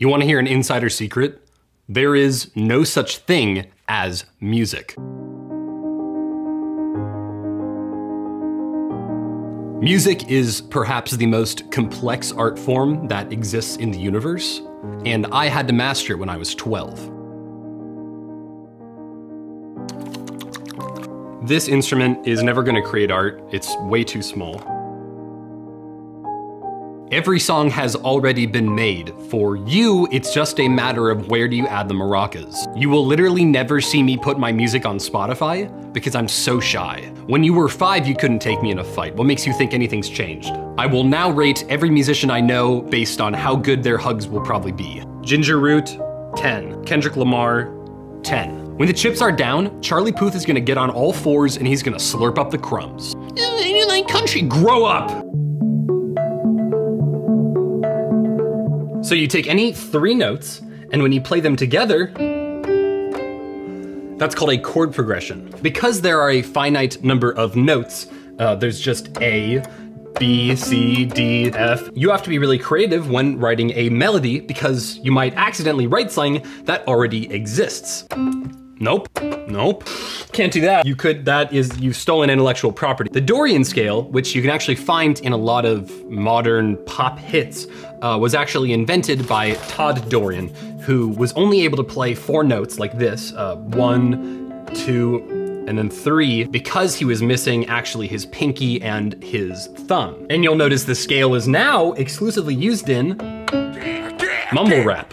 You wanna hear an insider secret? There is no such thing as music. Music is perhaps the most complex art form that exists in the universe, and I had to master it when I was 12. This instrument is never gonna create art, it's way too small. Every song has already been made. For you, it's just a matter of where do you add the maracas. You will literally never see me put my music on Spotify because I'm so shy. When you were five, you couldn't take me in a fight. What makes you think anything's changed? I will now rate every musician I know based on how good their hugs will probably be. Ginger Root, 10. Kendrick Lamar, 10. When the chips are down, Charlie Puth is gonna get on all fours and he's gonna slurp up the crumbs. You like country, grow up! So you take any three notes, and when you play them together, that's called a chord progression. Because there are a finite number of notes, uh, there's just A, B, C, D, F. You have to be really creative when writing a melody because you might accidentally write something that already exists. Nope, nope, can't do that. You could, that is, you've stolen intellectual property. The Dorian scale, which you can actually find in a lot of modern pop hits, uh, was actually invented by Todd Dorian, who was only able to play four notes like this, uh, one, two, and then three, because he was missing actually his pinky and his thumb. And you'll notice the scale is now exclusively used in mumble rap.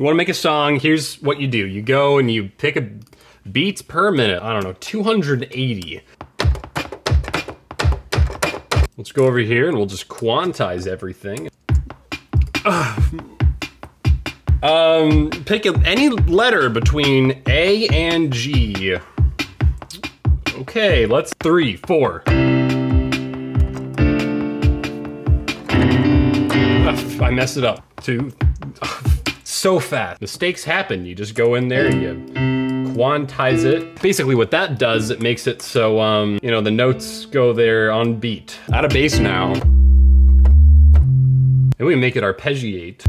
You wanna make a song, here's what you do. You go and you pick a beats per minute. I don't know, 280. Let's go over here and we'll just quantize everything. um, pick a, any letter between A and G. Okay, let's three, four. I messed it up. Two so fast. Mistakes happen. You just go in there and you quantize it. Basically what that does, it makes it so, um, you know, the notes go there on beat. Out of bass now. And we make it arpeggiate.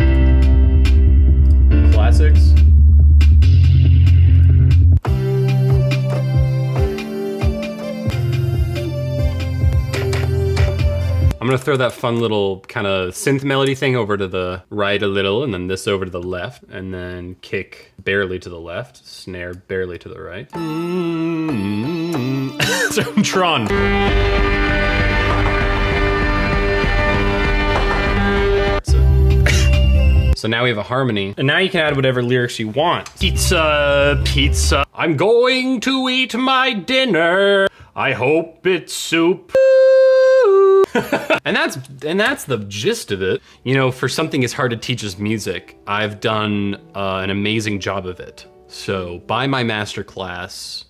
Classics. I'm gonna throw that fun little kind of synth melody thing over to the right a little, and then this over to the left, and then kick barely to the left, snare barely to the right. Mm -hmm. so Tron. So now we have a harmony. And now you can add whatever lyrics you want. Pizza, pizza. I'm going to eat my dinner. I hope it's soup. and that's and that's the gist of it. You know, for something as hard to teach as music, I've done uh, an amazing job of it. So buy my master class,